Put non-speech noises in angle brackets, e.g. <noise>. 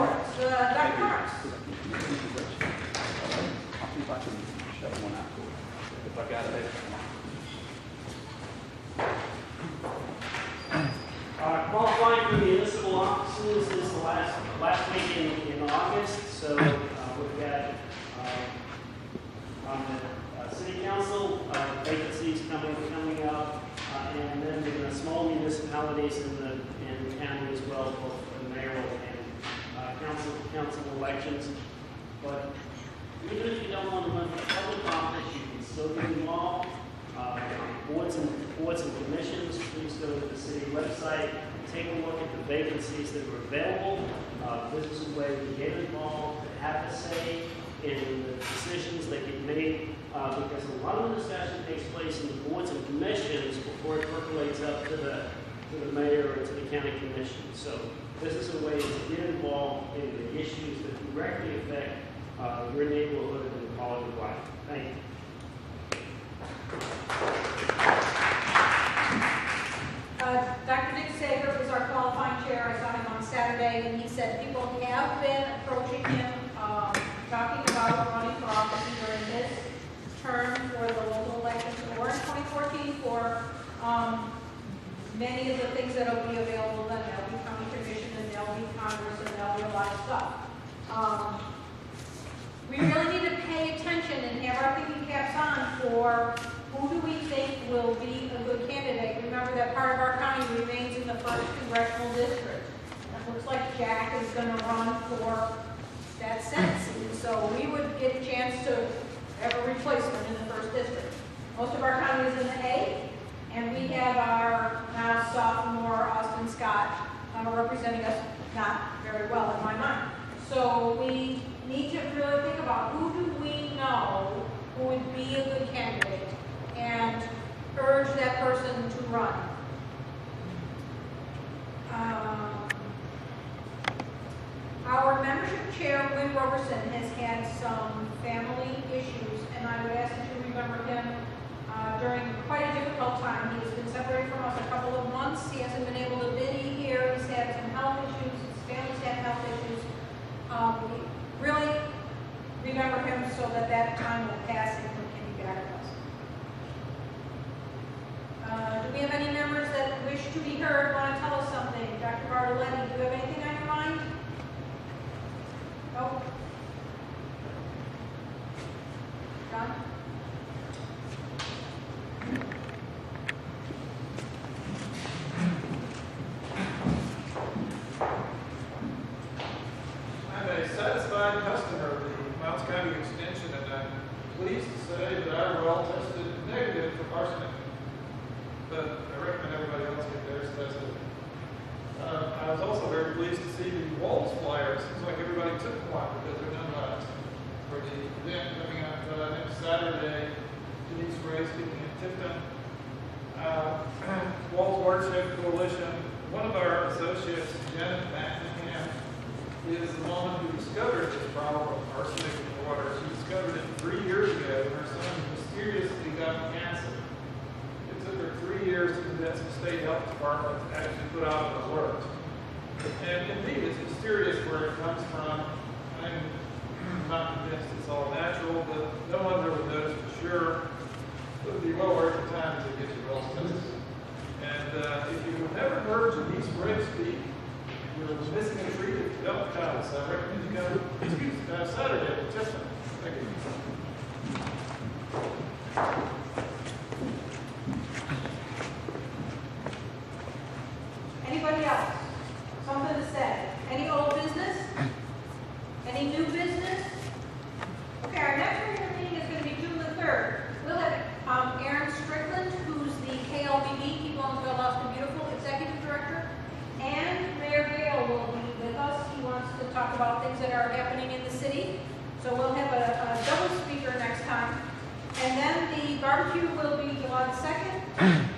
Uh. Uh, Qualifying for the municipal offices is the last, last week in, in August, so uh, we've got uh, on the uh, city council, uh, vacancies coming, coming up, uh, and then the small municipalities in the, in the county as well, both the mayoral and uh, council, council elections. But even if you don't want to run for public office, you can still get involved. Uh, Boards and, boards and commissions, please go to the city website, take a look at the vacancies that are available. Uh, This is a way to get involved, to have a say in the decisions that get made, uh, because a lot of the discussion takes place in the boards and commissions before it percolates up to the, to the mayor or to the county commission. So this is a way to get involved in the issues that directly affect uh, your neighborhood and the quality of life. Thank you. Uh, Dr. Nick Sager is our qualifying chair. I saw him on Saturday, and he said people have been approaching him, um, talking about running for office either in this term for the local elections or in 2014 for um, many of the things that will be available then. There'll be county commission, and there'll be Congress, and there'll be a lot of stuff. Um, we really need to pay attention and have our thinking caps on for who do we think will be a good candidate? Remember that part of our county remains in the first congressional district. It looks like Jack is gonna run for that Senate seat, so we would get a chance to have a replacement in the first district. Most of our county is in the A, and we have representing us not very well in my mind. So we need to really think about who do we know who would be a good candidate and urge that person to run. Um, Our membership chair, Win Roberson, has had some family issues, and I would ask that you remember him uh, during quite a difficult time. He has been separated from us a couple of months. He hasn't been able to be here. He's had some health issues. His family's had health issues. Um, we Really remember him so that that time will pass back with us. Uh, Do we have any members that wish to be heard, want to tell us something? Dr. Bartoletti, do you have anything on your mind? No? John? I'm a satisfied customer the Miles County Extension, and I'm pleased to say that our well tested negative for arsenic. But I recommend everybody else get theirs tested. Uh, I was also very pleased to see the WWALS flyer. It seems like everybody took one because they're done right for the event coming up uh, next Saturday. Denise Ray speaking at Tifton. Uh, <clears throat> WWALS Watershed Coalition, one of our associates, Janet McMahon, is the woman who discovered this problem of arsenic in the water. She discovered it three years ago when her son mysteriously got cancer. It took her three years to convince the state health department to actually put out an alert. And indeed, it's mysterious where it comes from. I'm not convinced it's all natural, but no one ever knows for sure. It would be well worth the time to get your well tested. And uh, if you've never heard Denise Ray speak, you're missing a treat go uh, Saturday at Tifton. Thank you. that are happening in the city. So we'll have a, a double speaker next time. And then the barbecue will be July 2nd. <clears throat>